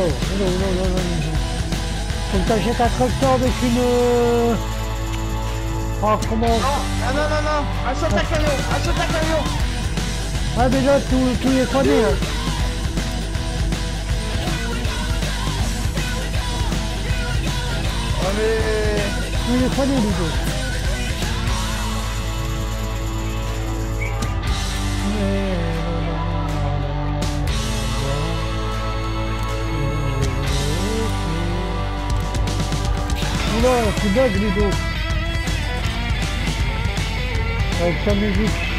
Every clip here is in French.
non, non, non, non, non. T'achètes un tracteur avec une... euh, Oh, comment... Non, non, non, non, non, achète un camion, achète un camion. Ah, déjà, tout, tout est cramé, là. Oh mais... Tout est cramé, Ludo. Oula, tu bugs, Ludo. Avec sa musique.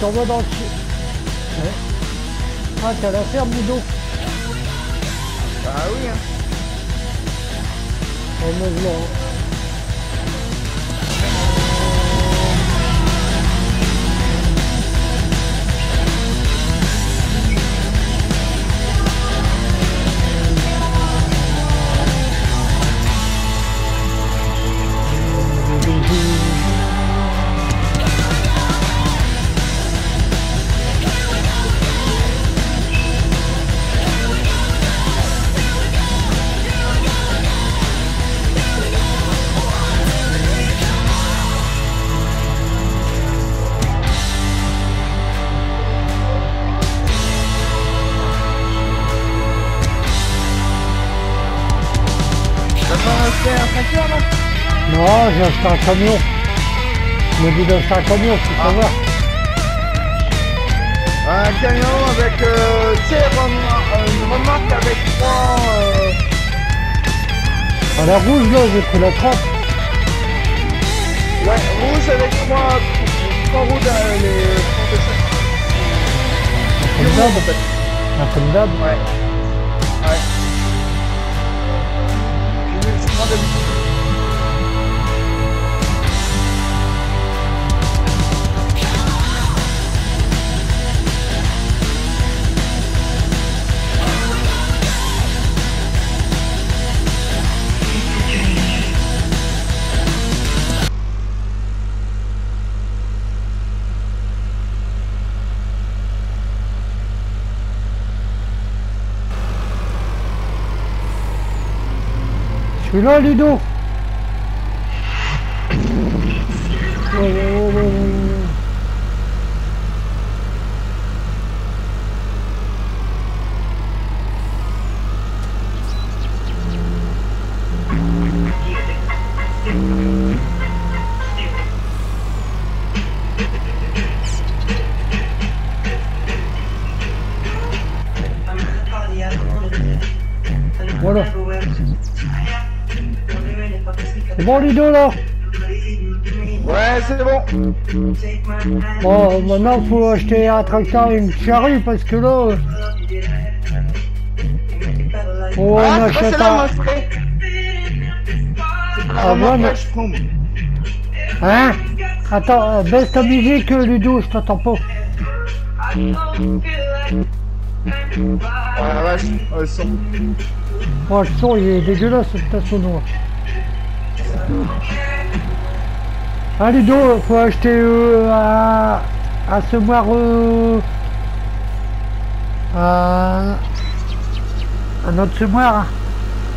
Je t'envoie dans le... Ouais. Ah, t'as la ferme, Ludo. Bah oui, hein. Oh. Acheté un camion. Me dis d'acheter un camion, faut Ah. savoir. Un camion avec, euh, tu sais, euh, une remorque avec trois... Euh... À la rouge, là, j'ai pris la trappe. Ouais, rouge avec trois, trois roues dans les. Ah, comme d'hab. Ouais. Ouais. Je vais- suis là, Ludo. Ouais, ouais. Voilà. C'est bon, Ludo, là Ouais, c'est bon. Bon, maintenant, faut acheter un tracteur et une charrue, parce que là... Oh, on ah, pas achète un... Ah, Ah, mais- je prends. Hein Attends, euh, baisse ta musique, euh, Ludo, je t'entends pas. Oh la vache, oh, le son. Moi, le son, il est dégueulasse, ce sonore. Ah, Ludo, faut acheter euh, semoir... Euh, un, un autre semoir.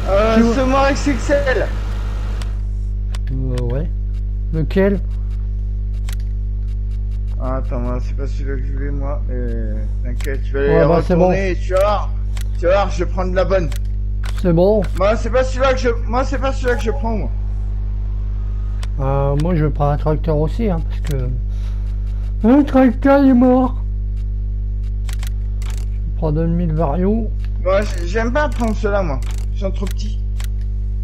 Euh, Tu semoir XXL. Euh, ouais. Lequel? Ah, attends, moi, c'est pas celui-là que je voulais, moi. T'inquiète, je vais Ouais, aller bah, c'est retourner et tu vas voir. Tu vas voir, je vais prendre la bonne. C'est bon. Moi, c'est pas celui-là que je, moi, c'est pas celui-là que je prends, moi. Euh, moi, je vais prendre un tracteur aussi, hein, parce que... Le tracteur il est mort. Je vais prendre un 1000 vario. Moi, j'aime pas prendre ceux-là, moi. Ils sont trop petits.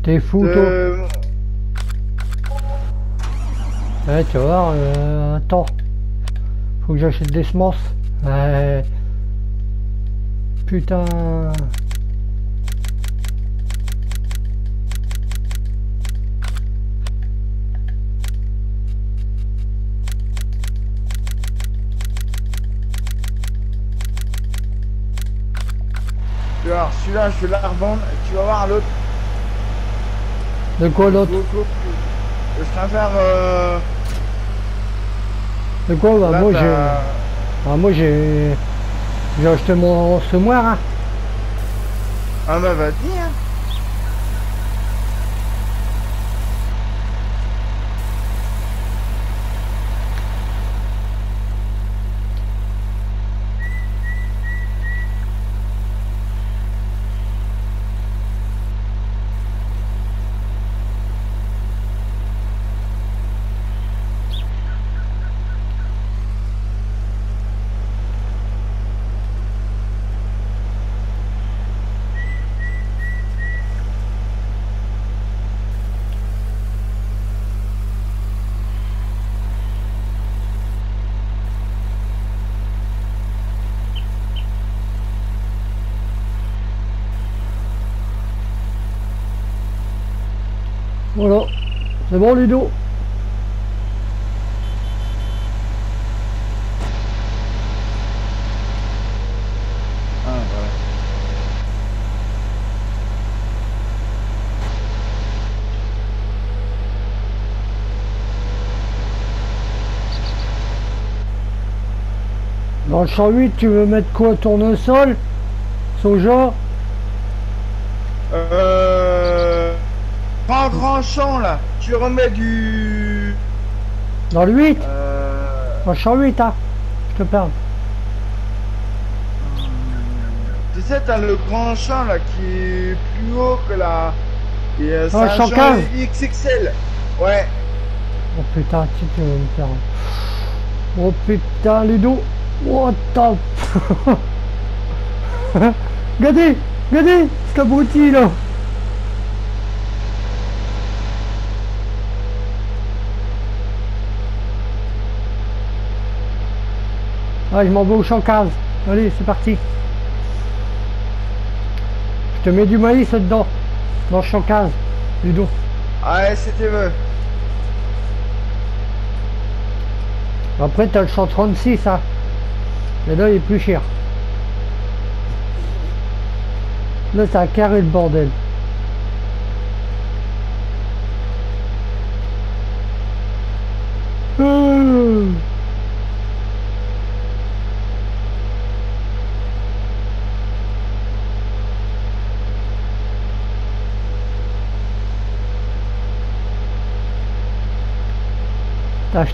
T'es fou, toi. Euh, Ouais, tu vas voir, euh, attends. Faut que j'achète des semences. Ouais. Putain. Celui-là, je fais la revendre. Tu vas voir l'autre. De quoi l'autre. Je préfère. Euh, De quoi bah, là, Moi j'ai ah, moi j'ai j'ai acheté mon semoir. Hein. Ah bah vas-y, hein. Voilà. C'est bon Ludo Ah, voilà. Dans le champ 8, tu veux mettre quoi Tournesol Soja? Euh. Pas grand champ là. Tu remets du. Dans le 8 Euh. Dans le champ 8, hein Je te parle. Tu sais, t'as le grand champ là qui est plus haut que la. Et, euh, un champ champ 15. XXL. Ouais. Oh putain, tu peux me faire. Oh putain, Ludo Oh top Regardez Regardez cet abruti là Ah, je m'en vais au champ 15. Allez, c'est parti. Je te mets du maïs dedans. Dans le champ 15, Ludo. Ouais, c'était veux. Après, t'as le 136, hein. Et là, il est plus cher. Là, c'est un carré le bordel.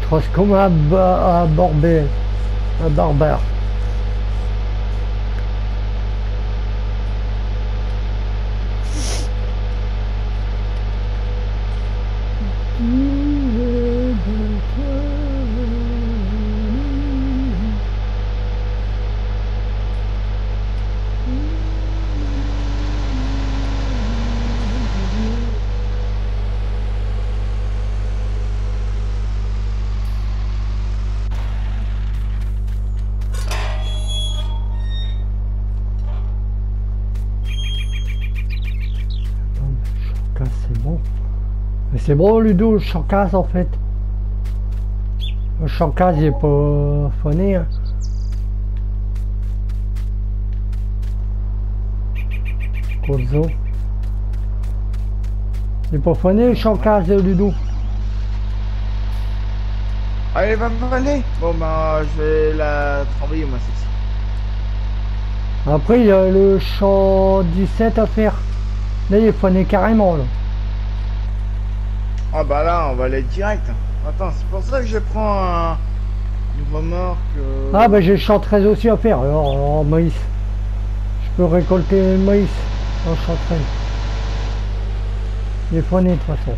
Trosse comme un, ba- un barbé, un barbare. C'est bon, Ludo, le chancasse, en fait. Le chancasse, il est pas phoné, hein. Il est pas phoné, le chancasse, Ludo. Allez, va me aller. Bon, bah, je vais la travailler, moi, celle-ci. Après, il y a le champ 17 à faire. Là, il est phoné carrément, là. Ah, bah là, on va aller direct. Attends, c'est pour ça que je prends un. Une remorque. euh, Ah bah j'ai le champ 13 aussi à faire, alors, maïs. Je peux récolter le maïs le champ 13. Il est phoné de toute façon.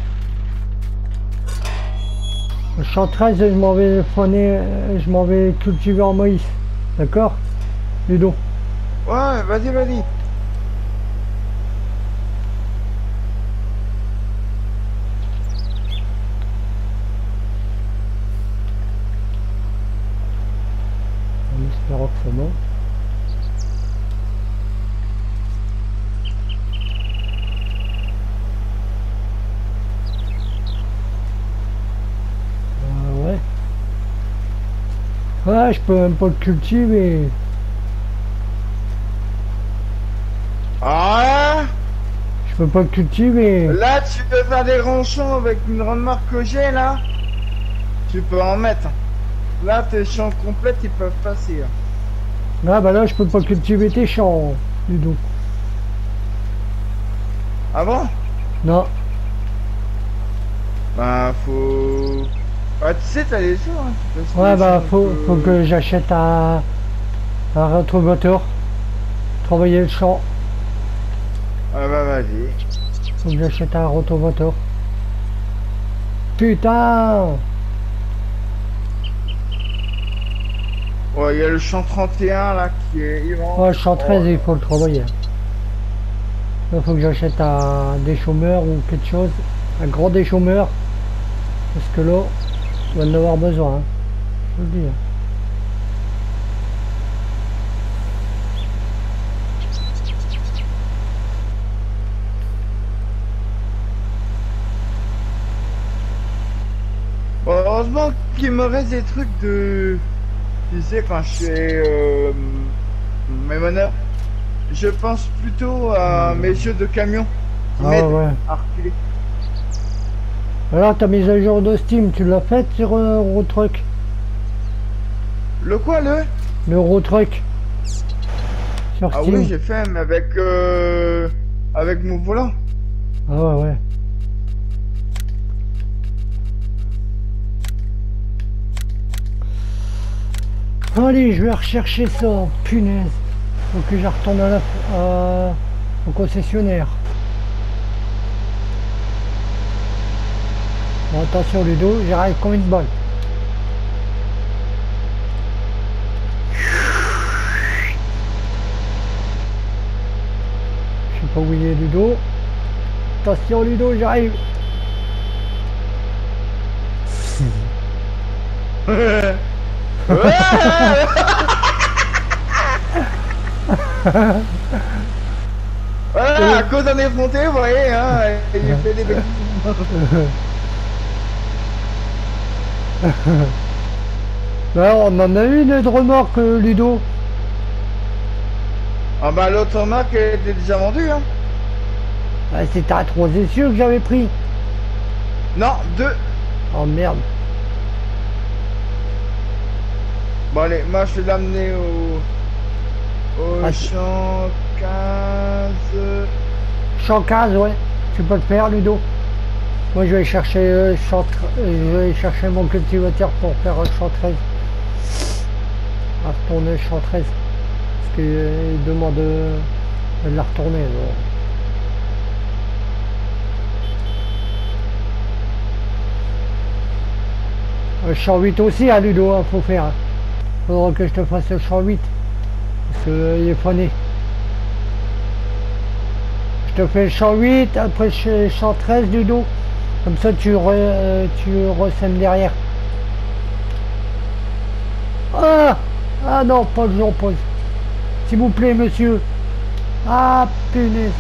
Le champ 13, je m'en vais euh, je m'en vais cultiver en maïs. D'accord? Ludo Ouais, vas-y, vas-y. En espérant que c'est bon. Ah ouais. Ouais, je peux même pas le cultiver. Ah Je peux pas cultiver. Là, tu peux faire des ronchons avec une remarque que j'ai là. Tu peux en mettre. Là, tes champs complètes, ils peuvent passer. Ah bah là, je peux pas cultiver tes champs, Ludo. Ah bon? Non. Bah, faut. Ah, tu sais, t'as les sous, hein. tu peux Ouais, bah faut, faut que j'achète un, un rétromoteur. Travailler le champ. Ah bah, vas-y. Faut que j'achète un rotomoteur. Putain Ouais, il y a le champ 31 là qui est immense. Ouais, champ 13, Oh. il faut le travailler. Il faut que j'achète un déchômeur ou quelque chose. Un grand déchômeur. Parce que là, on va en avoir besoin. hein. Je le dis. hein. Bon, heureusement qu'il me reste des trucs de. Tu sais, quand je fais euh, mes meneurs, je pense plutôt à mes jeux de camion qui Ah m'aident ouais. à reculer. Alors, ta mise à jour de Steam, tu l'as faite sur euh, Eurotruck Le quoi, le Le Eurotruck Sur Ah Steam oui, j'ai fait, mais avec. Euh, avec mon volant. Ah ouais, ouais. Allez, je vais rechercher ça, punaise. Faut que je retourne à la, à- au concessionnaire. Bon, attention Ludo, j'arrive combien de balles Je sais pas où il est Ludo. Attention Ludo, j'arrive. Voilà, à cause d'un effronté, vous voyez, hein, il fait des. Ben, on en a une de remorque euh, Ludo. Ah bah l'autre marque elle était déjà vendue, hein. Ah, C'était à trois essieux que j'avais pris. Non, deux. Oh merde. Bon allez, moi je vais l'amener au... Au Ah, champ 15... Champ 15, ouais. Tu peux le faire Ludo. Moi je vais chercher euh, euh, je vais chercher mon cultivateur pour faire euh, champ 13. À retourner champ 13. Parce qu'il demande de, la retourner. donc. Le champ 8 aussi à Ludo, hein, faut faire. Faudra que je te fasse le champ 8. Parce qu'il est phoné. Je te fais le champ 8, après le champ 13 du dos. Comme ça tu, re, tu derrière. Ah Ah non, pas le jour pause. S'il vous plaît, monsieur. Ah, punaise.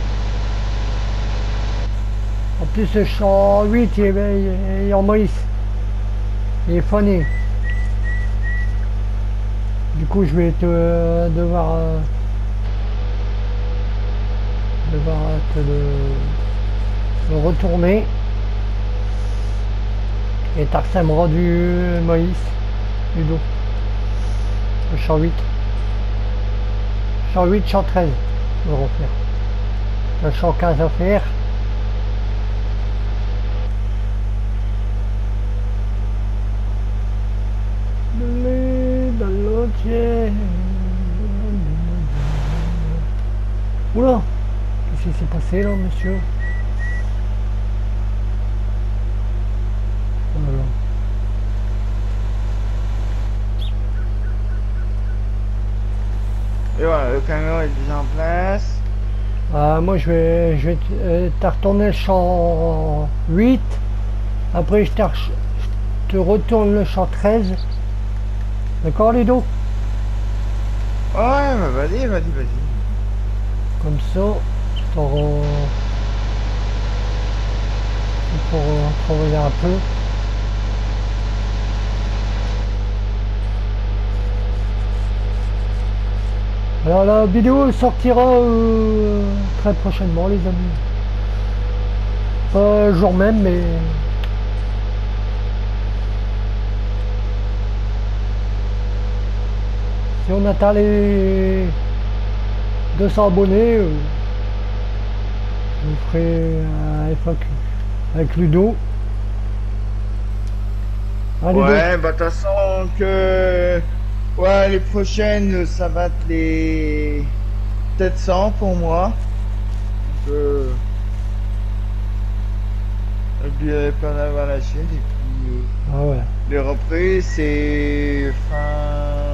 En plus, le champ 8, il est, en maïs. Il est phoné. Du coup, je vais te devoir... euh, devoir te le, le retourner. Et t'arsèmeras du maïs, du dos. Le champ 8. Champ 8, champ 13. On va refaire. Le champ 15 à faire. Le-. Oula Qu'est-ce qui s'est passé là, monsieur Oh là là. Et voilà, le camion est déjà en place. Ah, moi, je vais, je vais euh, t'as retourné le champ 8. Après, je, te retourne le champ 13. D'accord, Ludo? Ouais, bah vas-y, vas-y, vas-y. Comme ça, pourras travailler un peu. Alors la vidéo sortira euh, très prochainement les amis. Pas jour même mais si on atteint les 200 abonnés, euh, je vous ferai un FAQ avec Ludo. Ah, Ludo. Ouais, bah de toute façon que... Ouais, les prochaines, ça va être les 700 pour moi. Donc, euh... Pas d'avoir la chaîne et puis... euh, Ah ouais. Les reprises, c'est fin...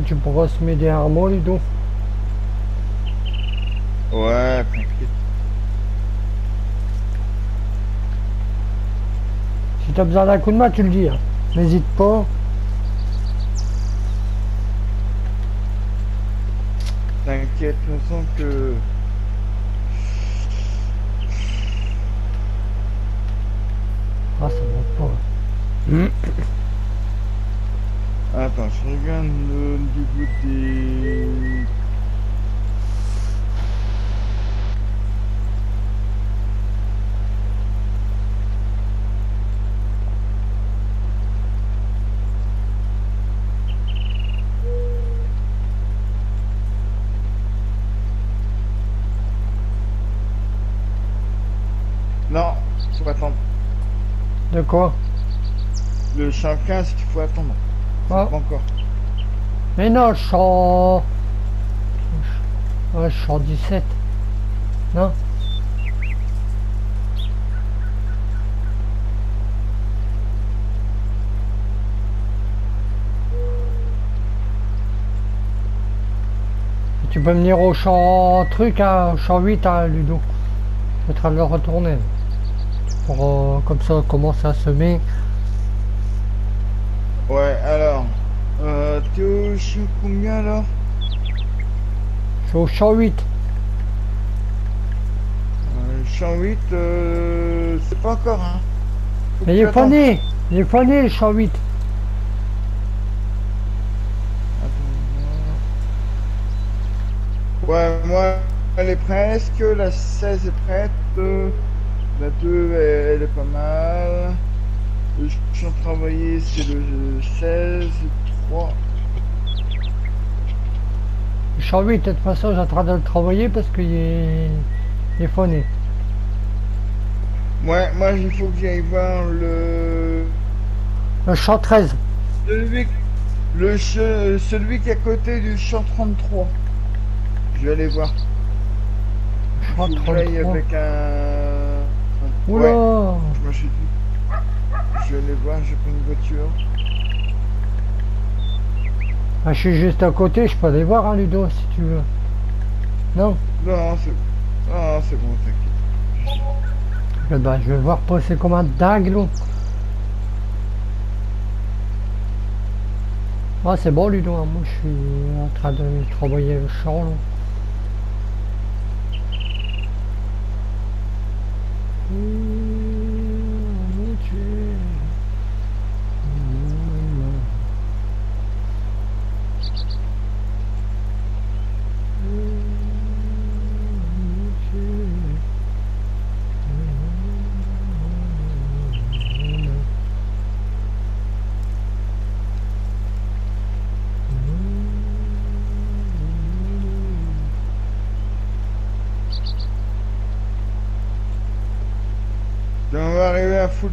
Tu pourras se mettre derrière moi Ludo. Ouais. Si t'as besoin d'un coup de main tu le dis. hein. N'hésite pas. T'inquiète, toute façon que... Ah ça va pas. Attends, je regarde le niveau des... Non, faut attendre. De quoi? Le champ 15, il faut attendre. Pas encore. Mais non, je suis en... Ouais, je suis en 17. Non Tu peux venir au champ truc, hein, au champ 8 à Ludo. Je vais te le retourner. Pour euh, comme ça commencer à semer. Ouais, alors... Euh, t'es au chien combien là? Je suis au champ 8. euh, Champ 8, euh, c'est pas encore, hein. Faut Mais il est pas né Il est pas né le champ 8. Attends, Ouais, moi, elle est presque, la 16 est prête, euh, la 2, elle, elle est pas mal. Le champ travaillé, c'est le 16, 3. Le champ 8, de toute façon, j'ai en train de le travailler parce qu'il est... il est phoné. Ouais, moi, il faut que j'aille voir le... Le champ 13. Celui, le celui qui est à côté du champ 33. Je vais aller voir. Champ Faut que j'aille 33. avec un... Oula Ouais, je me suis dit. Je vais aller voir, j'ai pris une voiture. Ah, Je suis juste à côté, je peux aller voir, hein, Ludo, si tu veux. Non? Non, c'est non, c'est bon, t'inquiète. Eh ben, Je vais voir passer comme un dingue. Ah, c'est bon, Ludo, hein, moi je suis en train de travailler le champ, là.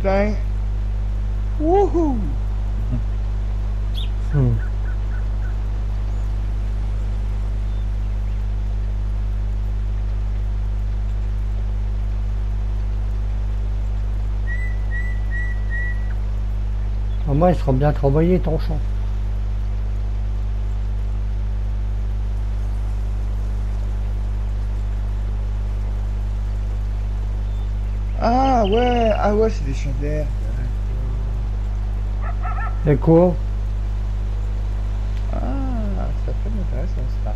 Time. Wouhou Hmm. moi, il sera bien travaillé ton champ. Ah ouais, ah ouais, c'est des champs d'air. Et quoi? Ah, ça peut m'intéresser ça.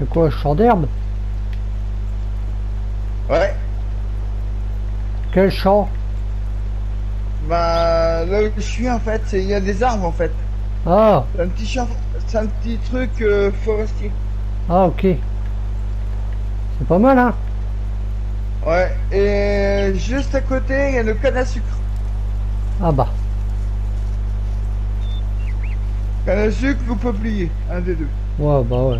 Et quoi, champ d'herbe? Ouais, Quel champ? Bah là où je suis en fait, il y a des arbres en fait. Ah, C'est un petit champ, c'est un petit truc euh, forestier. ah ok. C'est pas mal, hein? Ouais, et juste à côté, il y a le canne à sucre. Ah bah. Canne à sucre ou peuplier, un des deux. Ouais, bah ouais.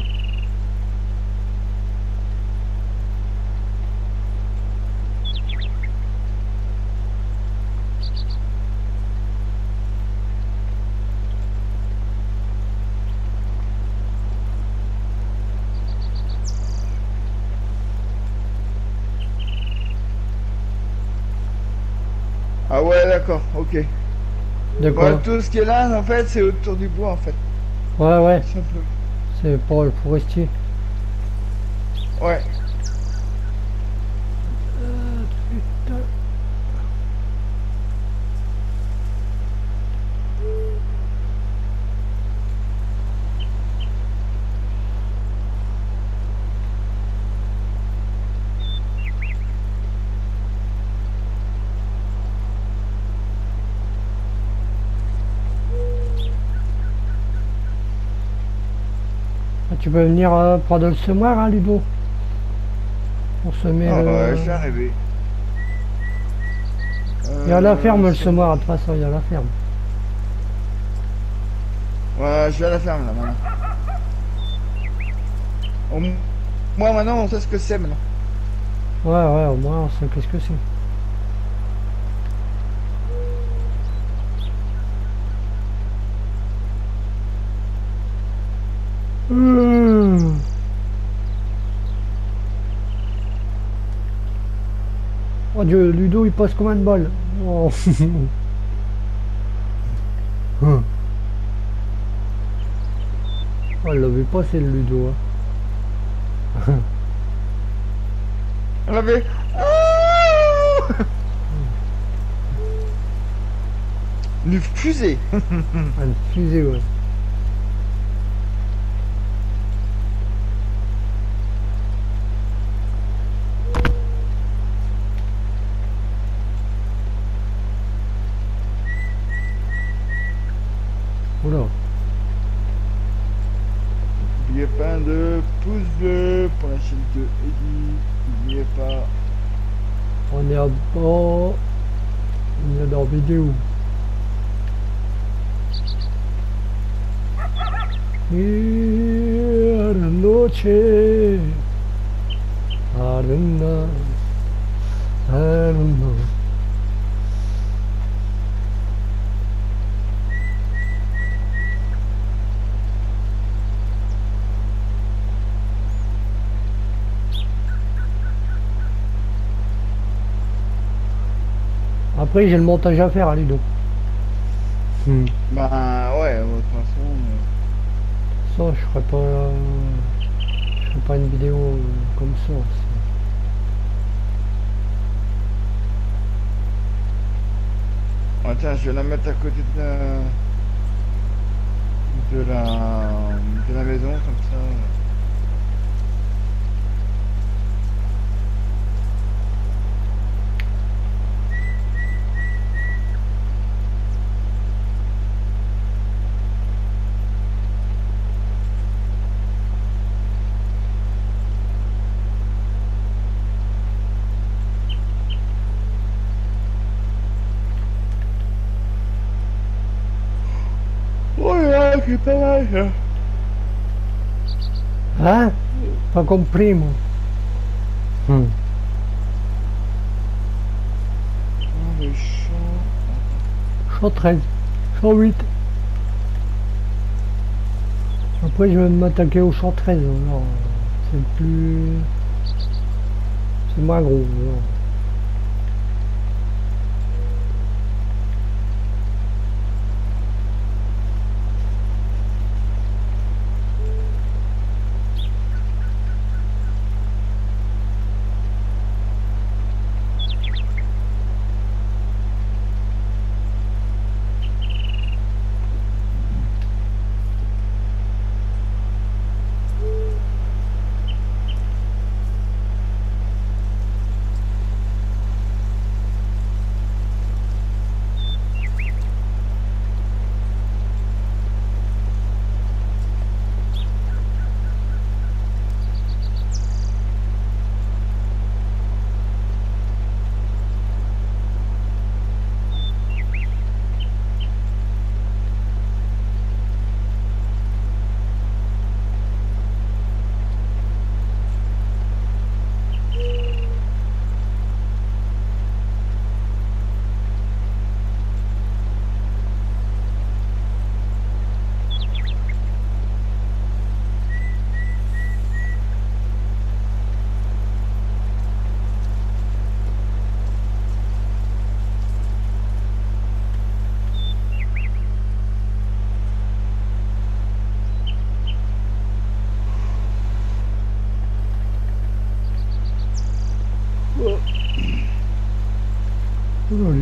Ok. De quoi Bon, tout ce qui est là, en fait, c'est autour du bois, en fait. Ouais, ouais, c'est pour le forestier. Ouais. Tu peux venir euh, prendre le semoir, hein, Ludo? Pour semer Ah le... ouais, je suis arrivé. Il y a la ferme, le semoir, de toute façon, il y a la ferme. Ouais, je suis à la ferme, là, maintenant. Moi, maintenant, on sait ce que c'est, maintenant. Ouais, ouais, au moins, on sait qu'est-ce que c'est. Mmh. Oh Dieu, Ludo, il passe combien de balles oh. Hum. Oh, il l'avait pas, c'est le Ludo. hein. On avait... Une fusée Ah, une fusée, ouais. On est à bord. On est dans la vidéo. Y a la noche. Arena. Arena. Après, j'ai le montage à faire, à Ludo. Hmm. Bah ouais, de toute façon. euh, Ça, je ferai pas. Je ferai pas une vidéo euh, comme ça. Ouais, tiens, je vais la mettre à côté de la. de la. de la maison, comme ça. Oh mal ça. Hein? Pas compris, moi. Champ. Champ 13. Champ 8. Après, je vais m'attaquer au champ 13. alors, C'est plus. C'est moins gros.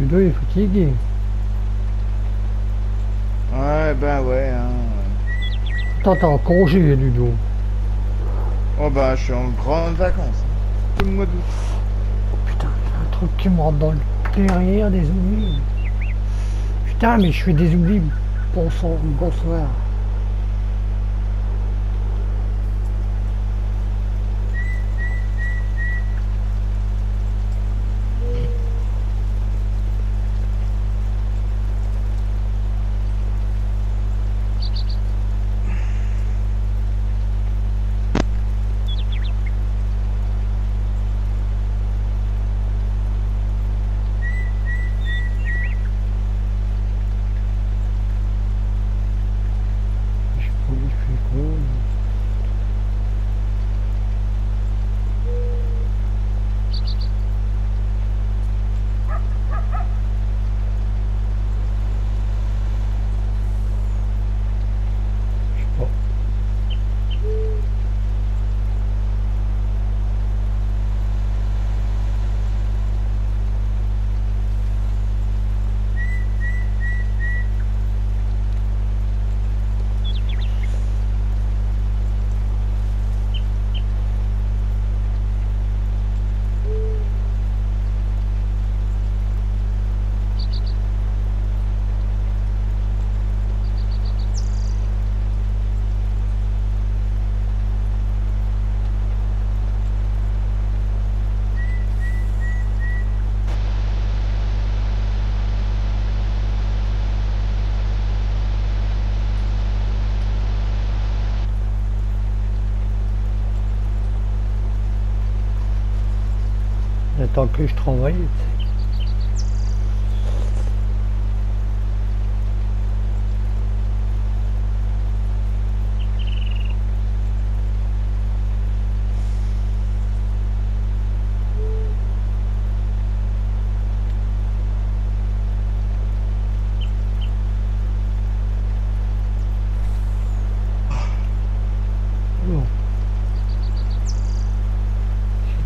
Ludo il est fatigué. Ouais, ben ouais. Hein. Attends, t'es en congé, Ludo. Oh bah, je suis en grande vacances. Tout le mois d'août. Oh putain, un truc qui me rentre dans le derrière des oublis. Putain, mais je fais des oublis. Bonsoir, bonsoir. Temps que je.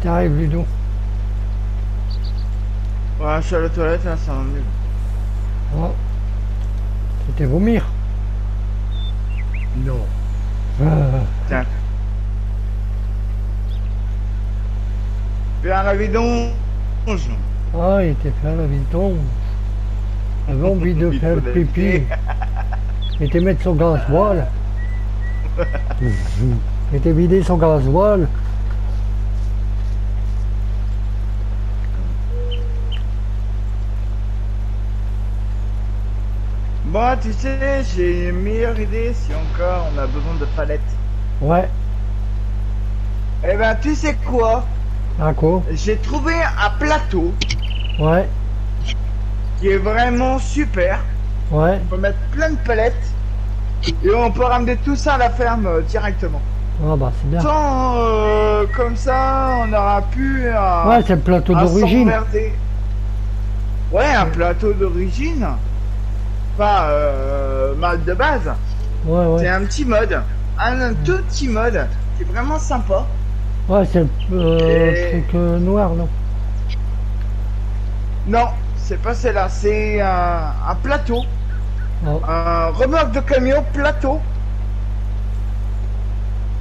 Si t'arrives, Ludo. Je suis à la toilette, là, ça va mieux. Oh. C'était vomir. Non. Ah. Tiens. Viens la vidange. Ah, il était fait à la vidange. Il avait envie de faire pipi. Il était mettre son gasoil. Il était vidé son gasoil. Bon, tu sais, j'ai une meilleure idée si encore on a besoin de palettes. Ouais. Eh ben, tu sais quoi? À quoi? J'ai trouvé un plateau Ouais. qui est vraiment super. Ouais. On peut mettre plein de palettes et on peut ramener tout ça à la ferme euh, directement. Ah bah c'est bien. Euh, comme ça, on aura pu euh, Ouais, c'est le plateau d'origine. Ouais, un plateau d'origine. Pas euh, mal de base. Ouais, C'est ouais. un petit mode. Un, un tout petit mode qui est vraiment sympa. Ouais, c'est euh, Et- truc euh, noir, non? Non, c'est pas celle-là. C'est un, un plateau. Oh. Un remorque de camion plateau.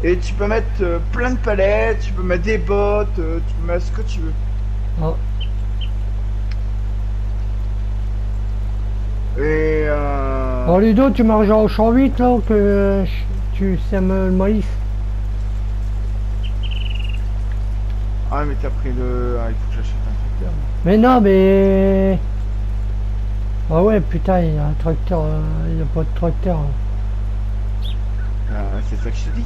Et tu peux mettre euh, plein de palettes, tu peux mettre des bottes, tu peux mettre ce que tu veux. Oh. Et euh... Bon, Ludo, tu rejoint au champ 8, là, que tu sèmes le maïs. Ah mais t'as pris le... Ah il faut que j'achète un tracteur. Mais non, mais... Ah ouais, putain, il y a un tracteur, euh, il n'y a pas de tracteur. Ah, c'est ça que je te dis.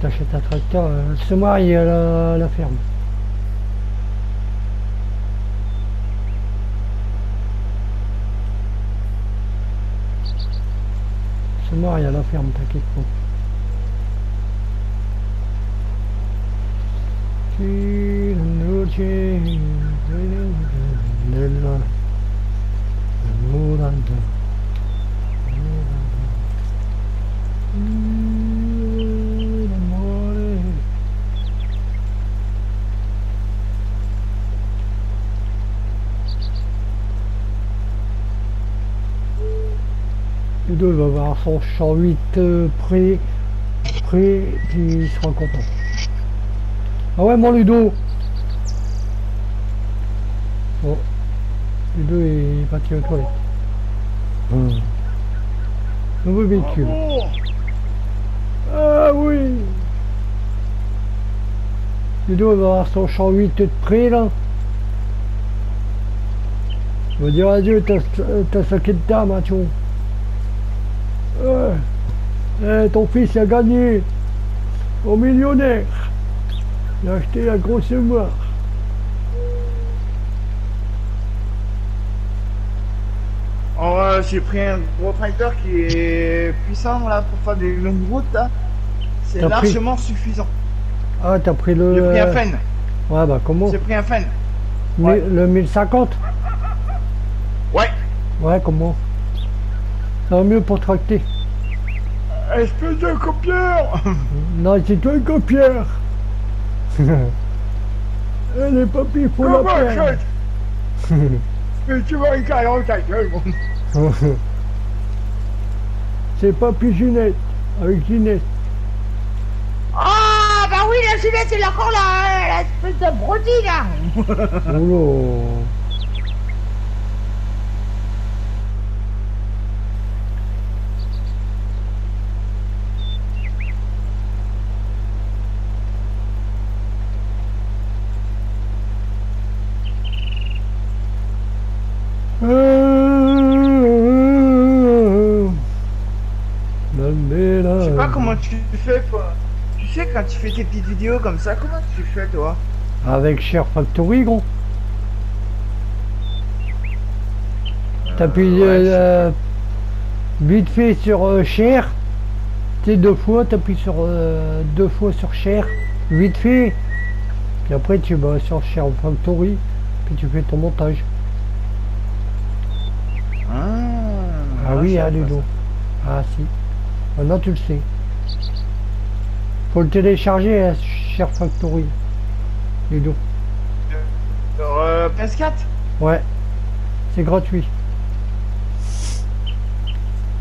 T'achètes un tracteur, euh, le semoir, il la, à la ferme. sono aria la fiamma che può nella nell'oranda nell'oranda 2 va avoir son champ 8 près, près, puis il sera content. Ah ouais, mon Ludo Bon, Ludo est parti aux toilettes. Hmm. Nouveau véhicule. Ah oui Ludo va avoir son champ 8 de près, là. On va dire adieu, t'as saqué de dame, hein, tu vois. Eh, ton fils a gagné au millionnaire. Il a acheté la grosse mémoire. Oh, euh, j'ai pris un gros tracteur qui est puissant là pour faire des longues routes là. C'est pris- largement suffisant. Ah, t'as pris le... J'ai pris un Fen. Ouais, bah comment? J'ai pris un Fen. Mi- ouais. Le 1050 Ouais. Ouais, comment? Ça va mieux pour tracter. Espèce de copieur. Non, c'est toi le copieur. Eh, les il faut la je Mais tu vas dans ta gueule, mon. c'est papy Ginette, avec Ginette. Ah, bah oui, la Ginette, il est encore là, l'espèce de brody, là. Oh Je sais pas comment tu fais, toi. Tu sais, quand tu fais tes petites vidéos comme ça, comment tu fais, toi Avec Share Factory, gros. T'appuies ouais, euh, vite fait sur euh, Share. Tu deux fois, t'appuies sur euh, deux fois sur Share. Vite fait. Puis après tu vas sur Share Factory. Puis tu fais ton montage. Ah, Ah ouais, oui, je ah. Ah si. Maintenant tu le sais. Faut le télécharger à Share Factory. Ludo. Sur euh, PS4 Ouais. C'est gratuit.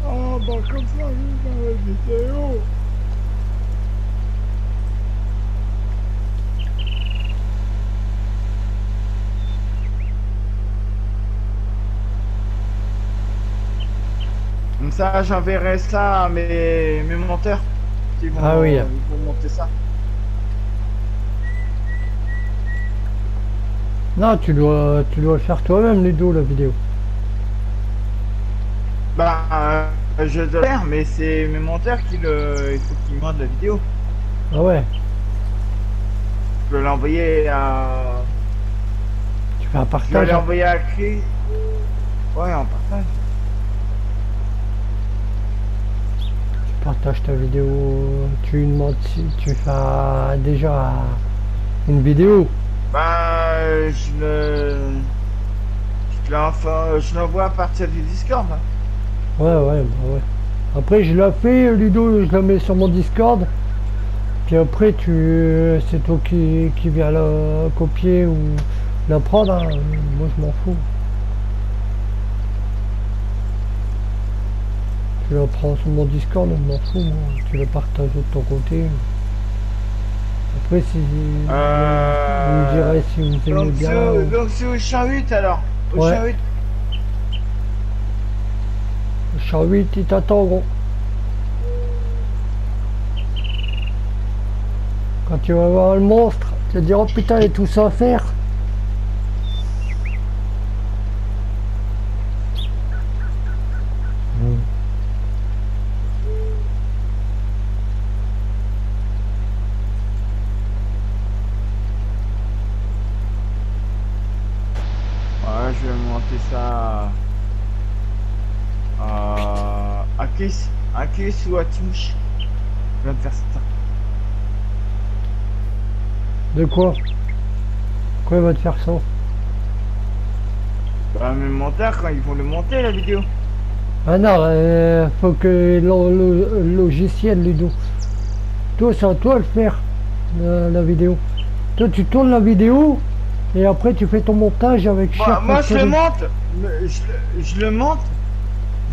Oh, bah comme ça, je vais dans la vidéo. Comme ça, j'enverrai ça à mes, mes monteurs. Vont, Ah oui. Ils vont monter ça. Non, tu dois, tu dois le faire toi-même, Ludo, la vidéo. Bah, euh, je dois le faire, mais c'est mes monteurs qui le. Il faut qu'ils montent la vidéo. Ah ouais. Je vais l'envoyer à. Tu fais un Je vais partage. hein. l'envoyer à Chris. Ouais, en partage. Partages ta vidéo. Tu demandes si tu fais déjà une vidéo. Bah, je le. Je l'envoie, je l'envoie à partir du Discord. hein. Ouais, ouais, bah ouais. Après, je la fais, Ludo, je la mets sur mon Discord. Puis après, tu, c'est toi qui, qui viens la copier ou la prendre. hein. Moi, je m'en fous. Tu la prends sur mon Discord, je m'en fous. moi. Tu la partages de ton côté. Après, si Euh, vous me direz si vous aimez Donc, bien. c'est- donc c'est au champ 8 alors. Au Ouais. champ 8. Champ 8, il t'attend, gros. Quand tu vas voir le monstre, tu vas te dire, oh putain, il y a tout ça à faire. Ou à Touche. Je vais me faire ça. De quoi Quoi il va te faire ça Bah, mes monteurs, quand ils vont le monter la vidéo. Ah non, euh, faut que le, logiciel, Ludo. Toi, c'est à toi de le faire, la, la vidéo. Toi, tu tournes la vidéo et après tu fais ton montage avec Moi, Share moi je le monte. je le monte.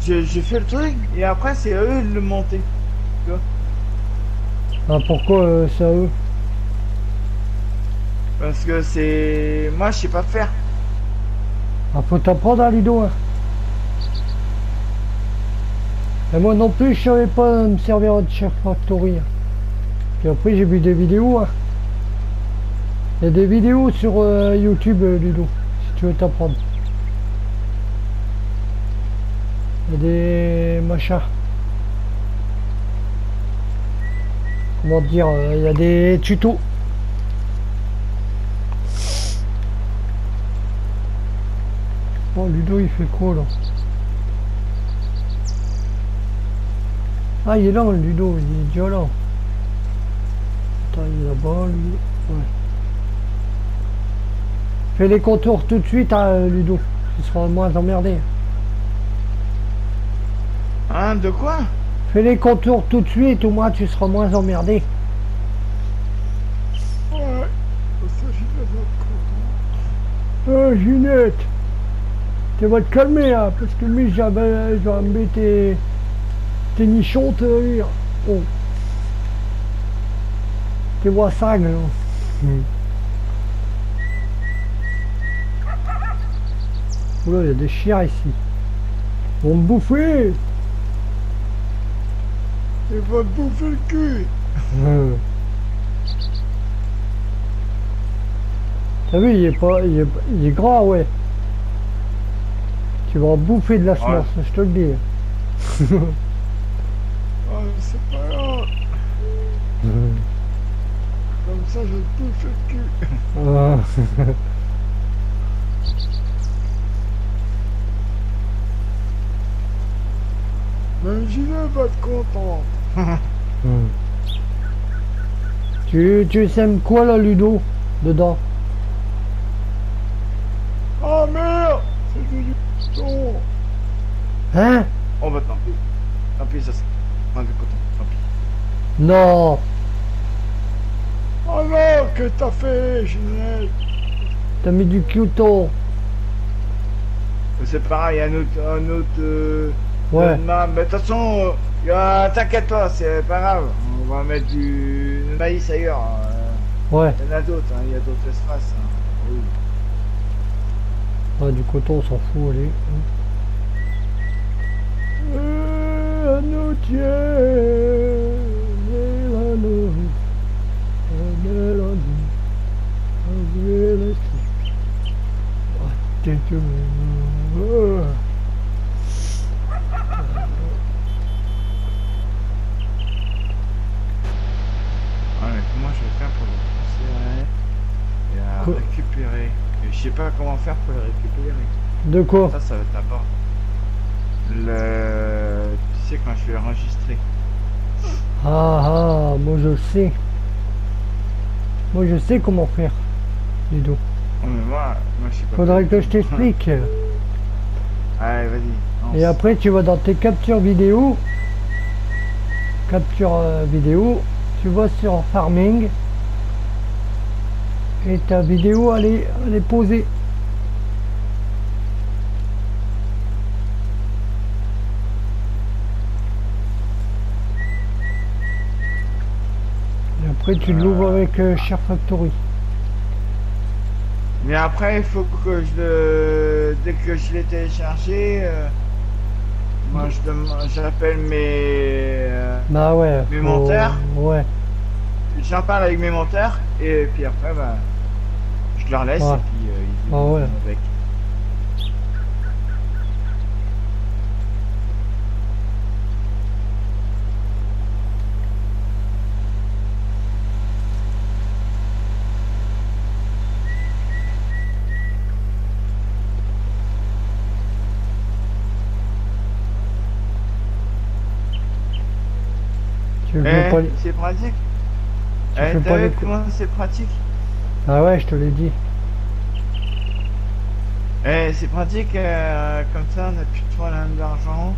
J'ai j'ai fait le truc et après c'est à eux de le monter. Ah, pourquoi euh, c'est à eux? Parce que c'est. Moi je sais pas faire. Ah, faut t'apprendre à Ludo. Hein. Et moi non plus, je savais pas me servir de Chef Factory. hein. Puis après, j'ai vu des vidéos. hein. Il y a des vidéos sur euh, YouTube, euh, Ludo, si tu veux t'apprendre. Il y a des machins. Comment dire euh, Il y a des tutos. Oh, Ludo, il fait quoi là? Ah, il est là, Ludo, il est. Attends, il est là-bas, lui. Fais les contours tout de suite, hein, Ludo. Tu seras moins emmerdé. Hein, de quoi Fais les contours tout de suite, au moins tu seras moins emmerdé. Ouais. Ça, Oh, Ginette Tu vas te calmer, hein, parce que lui, j'avais, j'aurais mis tes, tes nichons te rire. Oh. Tes wassagnes, là. Oula, il y a des chiens ici. Ils vont me bouffer Il va te bouffer le cul. T'as vu, il est pas, il est, il est gras, ouais. Tu vas bouffer de la semence, je te le dis. Ah, c'est pas grave. Comme ça, je te bouffe le cul. Ah. Même Gina va être contente. Hmm. tu, tu sèmes quoi là, Ludo, dedans? Ah merde C'est du coton. Hein? Oh bah tant pis. Tant pis, ça c'est pas du coton. Tant pis. Non Oh non, que t'as fait, Ginette? T'as mis du cuto. C'est pareil, un autre... Un autre euh, Ouais. euh, ma- mais de toute façon, euh, y a- t'inquiète pas, c'est pas grave. On va mettre du maïs ailleurs. euh, Ouais. Il y en a d'autres, hein, il y a d'autres espaces. hein. Oui. Ah, du coton, on s'en fout, allez. Euh, dieux, vais faire pour les et à Quoi récupérer Et je sais pas comment faire pour les récupérer. De quoi Ça, ça va être d'abord. Le... Tu sais, quand je vais enregistrer. Ah ah, moi je sais. Moi je sais comment faire, Ludo. Oh, mais moi, moi je sais pas. Faudrait que je t'explique. Allez, vas-y. Et après, tu vas dans tes captures vidéo. Capture euh, vidéo. Tu vas sur Farming. Et ta vidéo, elle est, elle est posée. Et après, tu l'ouvres avec euh, Share Factory. Mais après, il faut que je le... Dès que je l'ai téléchargé, euh, moi j'appelle mes... euh, Bah ouais. Mais faut- monteurs Ouais. J'en parle avec mes monteurs et puis après, bah, je leur laisse Ouais. et puis euh, ils Ah vont ouais. avec. Eh, pas c'est pratique. Tu Eh, fais pas t'as vu les- comment c'est pratique? Ah ouais, je te l'ai dit. Eh, c'est pratique, euh, comme ça on a plus de problème d'argent,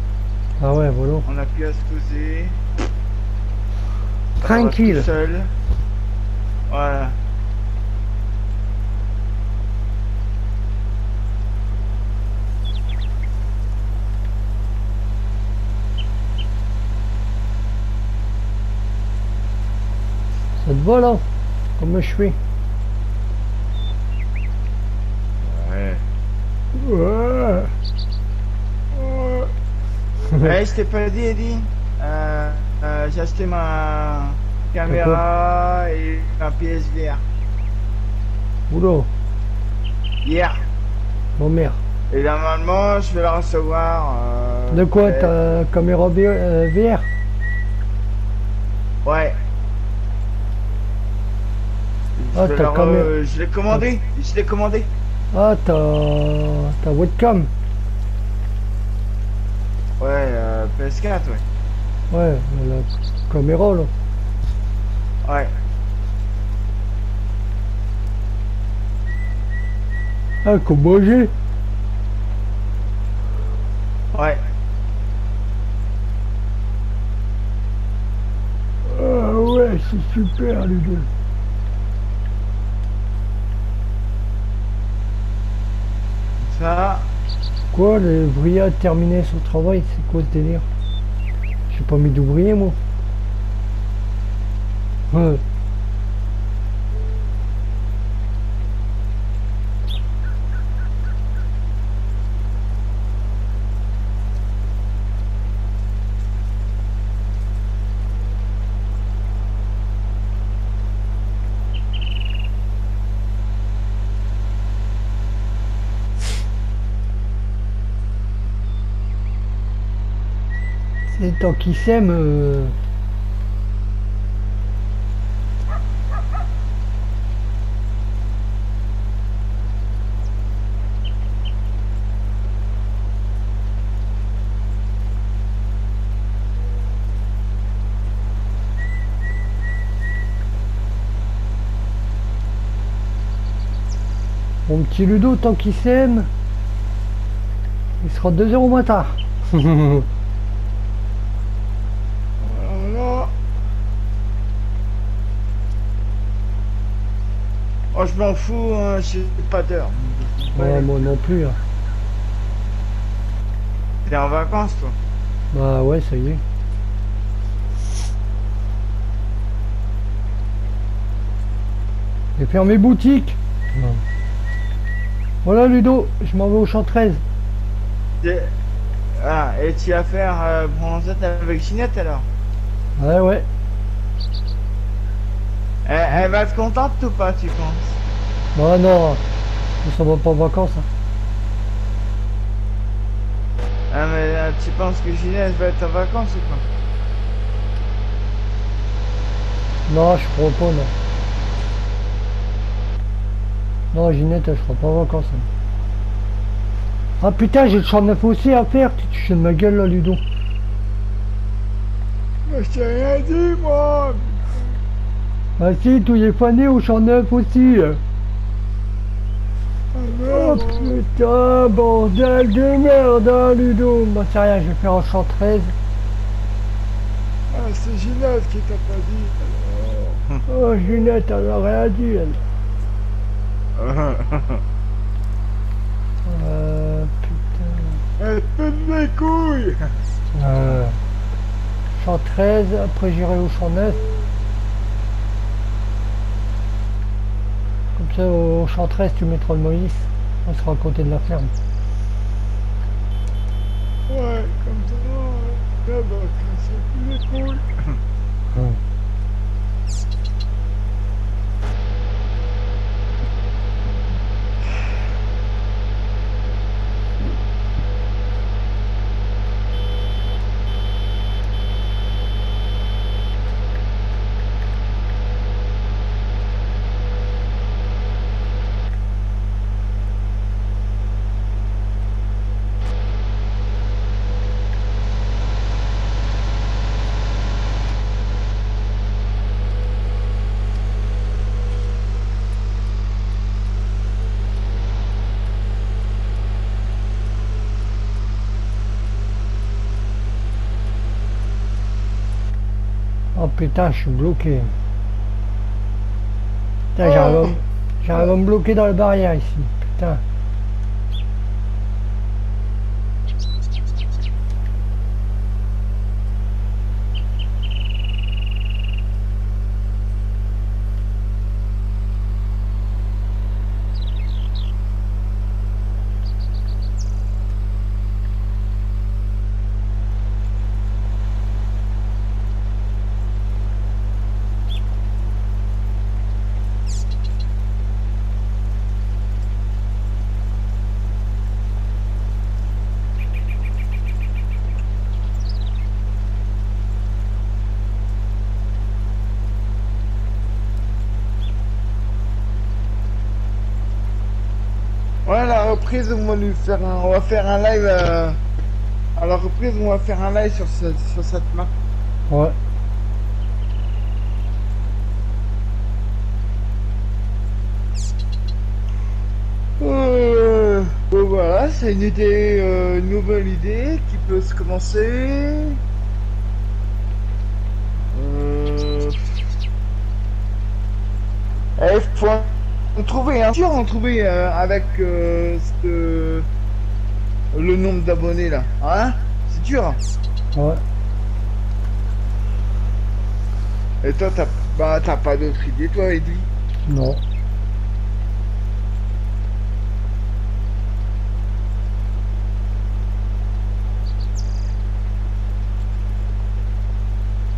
Ah ouais, voilà. on a plus à se poser. Tranquille. Seul. Voilà. Vol, hein Comme je fais. Ouais. Ouais. Ouais, je t'ai pas dit, Eddie. Euh, euh, j'ai acheté ma caméra et ma PSVR Oula, hier. bon merde. Et normalement, je vais la recevoir. euh, De quoi ta caméra VR Ouais. Ah, t'as camé- Je l'ai commandé. Je l'ai commandé. Ah, ta, ta webcam Ouais, euh, PS4, ouais. Ouais, la caméra là. Ouais. Ah, comme j'ai Ouais. Ah ouais, c'est super les deux. Ça. Quoi, le a terminé son travail C'est quoi ce délire? J'ai pas mis d'ouvrier moi. Tant qu'il s'aime. euh, Mon petit Ludo, tant qu'il s'aime, il sera deux heures au matin. Voilà. je m'en fous, hein, j'ai pas d'heure. Ouais, moi non plus. hein. T'es en vacances, toi? Bah ouais, ça y est. J'ai fermé boutique. Voilà Ludo, je m'en vais au champ 13. T'es- Ah, et tu vas faire euh, bronzette avec Ginette alors? Ouais ouais. elle, elle va être contente ou pas, tu penses? Bah non, on s'en va pas en vacances. hein. Ah, mais euh, tu penses que Ginette va être en vacances ou pas? Non, je crois pas non. Non, Ginette, elle sera pas en vacances. elle. Ah putain, j'ai le champ neuf aussi à faire. Tu te de ma gueule là, Ludo. Mais je t'ai rien dit, moi Ah si, tout y est fané au champ neuf aussi. Oh putain, bordel de merde, hein, Ludo. Bah c'est rien, je vais faire 13. Ah, c'est Ginette qui t'a pas dit Oh, Ginette, elle a rien dit, elle. alors. Euh, putain. Elle pète les couilles Euh, champ 13, après j'irai au champ 9. Comme ça, au champ 13, tu mettras le Moïse. On sera à côté de la ferme. Ouais, comme ça, là, bah, casser plus les putain, je suis bloqué. Putain, j'arrive à- j'arrive à me bloquer dans la barrière ici. Putain. Reprise, on va lui faire un, on va faire un live. euh, à la reprise, on va faire un live sur, ce- sur cette map. Ouais. Euh, bon, voilà, c'est une idée, euh, une nouvelle idée qui peut se commencer. Euh... Eh, en trouver, hein. Sûr en trouver euh, avec euh, le nombre d'abonnés là, hein? C'est dur. Ouais. Et toi, t'as bah, t'as pas d'autre idée, toi, Edwy Non.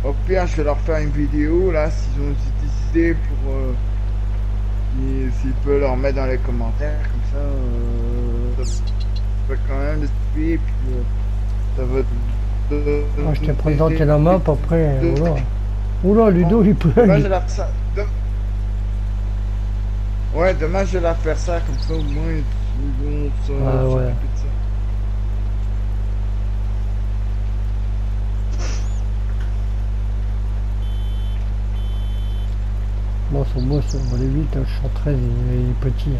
Au pire, je vais leur faire une vidéo là, s'ils ont des idées pour. Euh, s'ils peuvent leur mettre dans les commentaires, comme ça. Euh, ça va quand même les suivre, puis. euh, ça va. te- Moi, je te- présenté te- la map, après, oula. Oula, Ludo, il peut... Dommage de la Ouais, dommage de la faire ça, comme ça au moins ils vont se- Ah, ouais. Ça va aller vite, hein, je suis 13, il il est petit.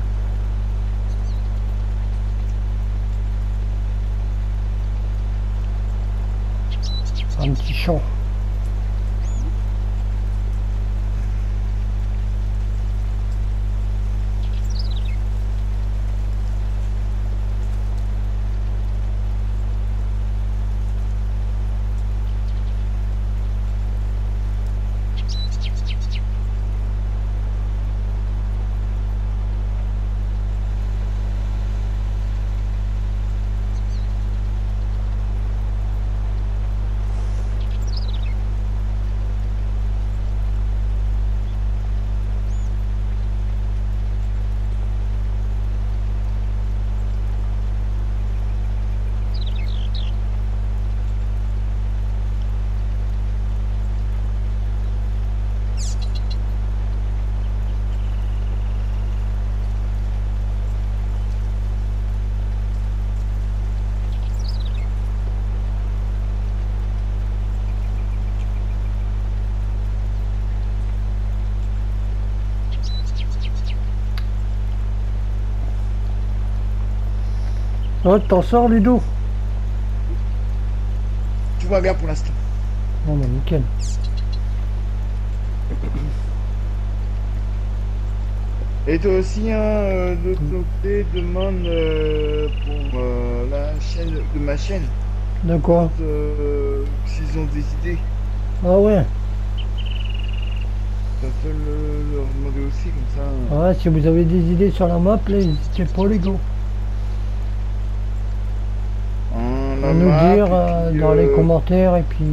Un petit champ. T'en sors, Ludo Tout va bien pour l'instant. Bon, bah, nickel. Et toi aussi, hein, euh, de ton côté, demande euh, pour euh, la chaîne de ma chaîne De quoi euh, s'ils ont des idées. Ah ouais Ça peut le, leur demander aussi comme ça. Ouais, si vous avez des idées sur la map, là, n'hésitez pas, les gars. Hein, la À nous map, dire euh, puis, dans les euh, commentaires, et puis...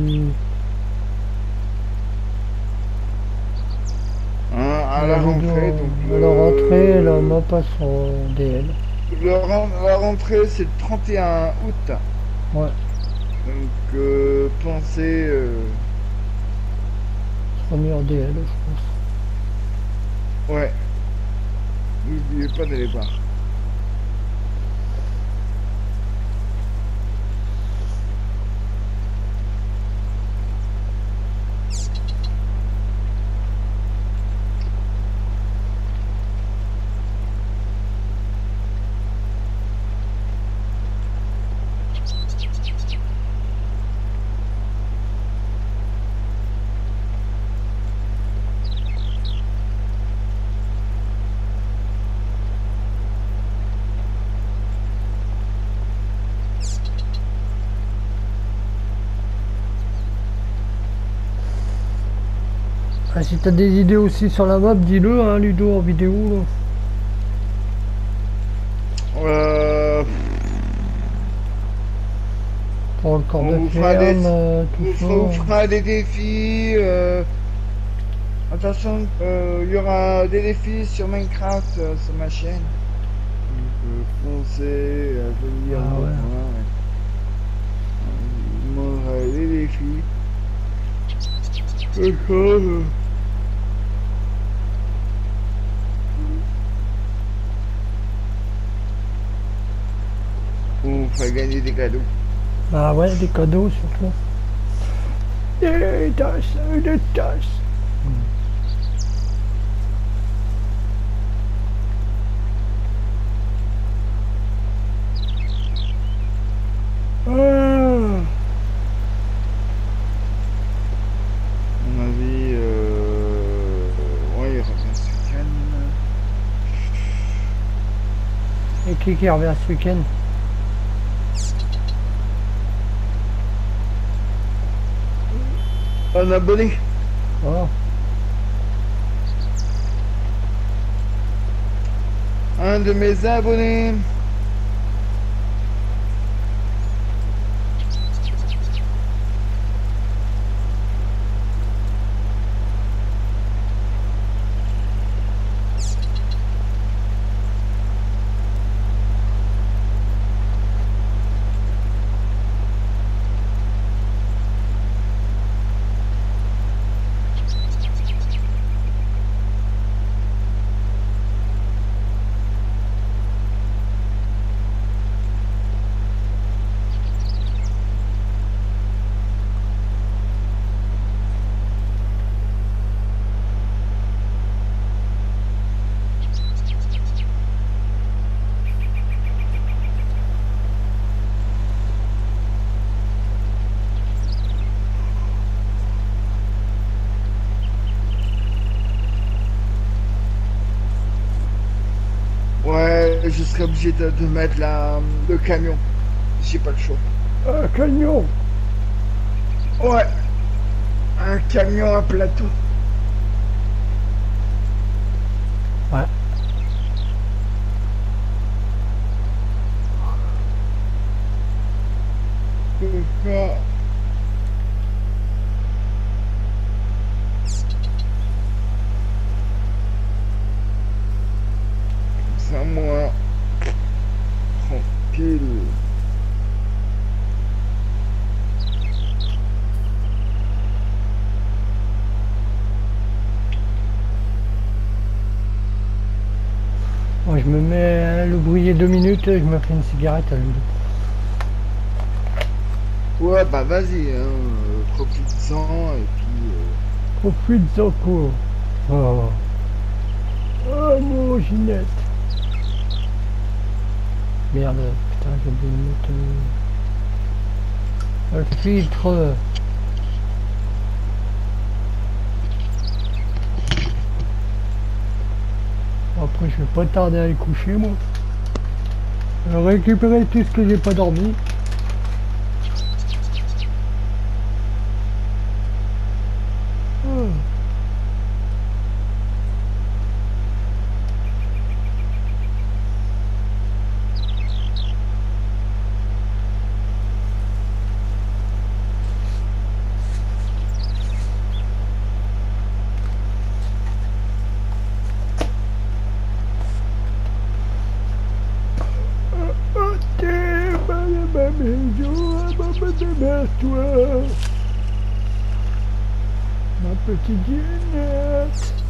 hein, à la rentrée, donc à le- la rentrée, la map passe en DL. le la rentrée, c'est le 31 août. Ouais, Donc, euh, pensez. euh, en DL, je pense. ouais. N'oubliez pas d'aller voir. Si t'as des idées aussi sur la map, dis-le, hein, Ludo, en vidéo, là. Euh, Pour le corps On de vous fera des- euh, on tout fera, on ça. fera des défis. euh, Attention, il y aura des défis sur Minecraft euh, sur ma chaîne. Donc, foncez à venir Ah ouais. voir. Euh, On aura des défis. D'accord. Euh. ferait gagner des cadeaux. Bah ouais, des cadeaux surtout. Des tasses, des tasses. Ah. Mon avis, euh... ouais, il revient ce week-end. Et qui qui revient ce week-end? Un abonné. Oh. Un de mes abonnés. Obligé de, de mettre la, le camion. J'ai pas le choix. Un camion Ouais. Un camion à plateau. Ouais. C'est ça. Comme ça, moi. Tranquille. Mets le brouiller deux minutes je me fais une cigarette à l'huile. Ouais, bah vas-y, hein. euh, Profite-en et puis. euh, Profite-en quoi Oh. Oh mon Ginette Merde, putain j'ai oublié de mettre euh, le filtre. Je vais pas tarder à aller coucher moi. Récupérer tout ce que j'ai pas dormi. Hmm. Oh, t'es mal à ma maison, à ma maison, toi. Ma petite Ginette. On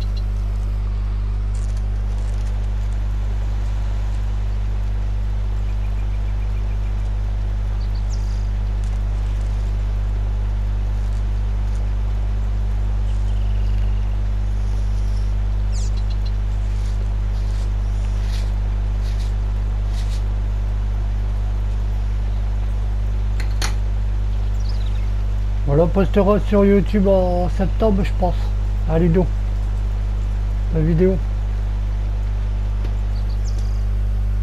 postera sur YouTube en septembre, je pense. À Ludo. La vidéo.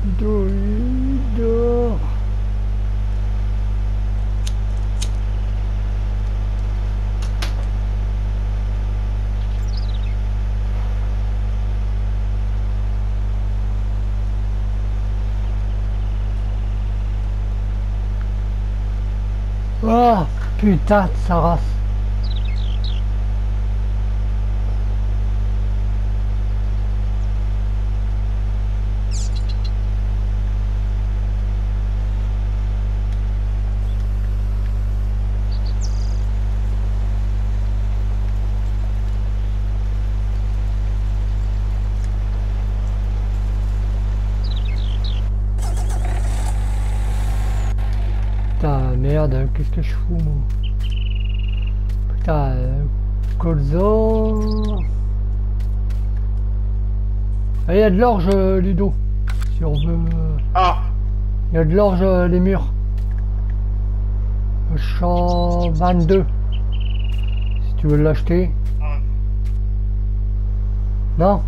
Ludo, Ludo. Ah, putain de sa. Qu'est-ce que je fous moi Putain, euh, colza. Ah, Il y a de l'orge, euh, Ludo. Si on veut. Ah Il y a de l'orge, euh, les murs. Le champ 22. Si tu veux l'acheter. Non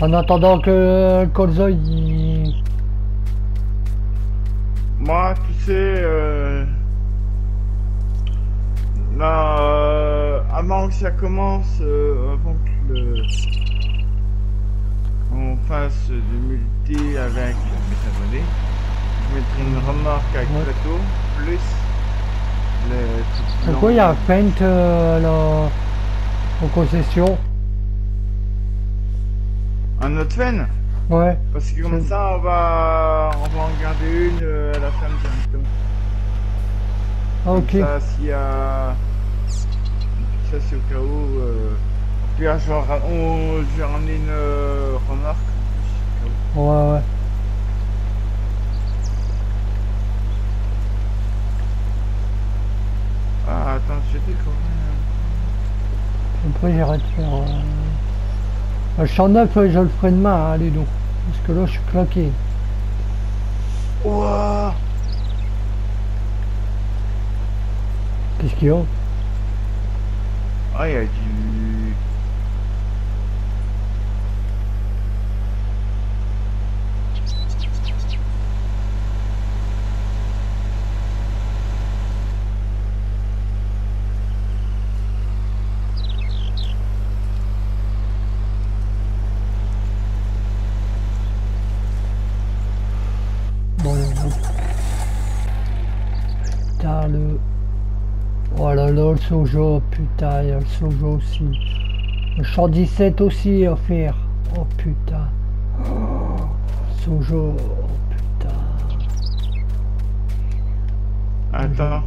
En attendant que euh, le colza il... Moi, tu sais, euh... là, euh, avant que ça commence, euh, avant que le... on fasse du multi avec mes abonnés, je mettrai une remorque avec Ouais. plateau, plus les trucs C'est quoi, il y a blancs. Paint euh, là, en concession? Un autre fan Ouais. Parce que comme ça, on va, on va en garder une euh, à la fin directement. Ah, ok. Comme ça, s'il y a... Ça, c'est au cas où... Euh... Puis, là, je vais je ramener une euh, en où. Ouais, ouais. Ah, attends, j'étais combien Après, j'irai te faire. Euh... Le champ neuf, euh, je le ferai demain, hein, Ludo. Parce que là, je suis claqué. Ouah Qu'est-ce qu'il y a? Ah, il y a du... Le soja, putain, il y a le soja aussi. Le champ 17 aussi faire. Oh putain. Oh, soja, oh putain. Attends.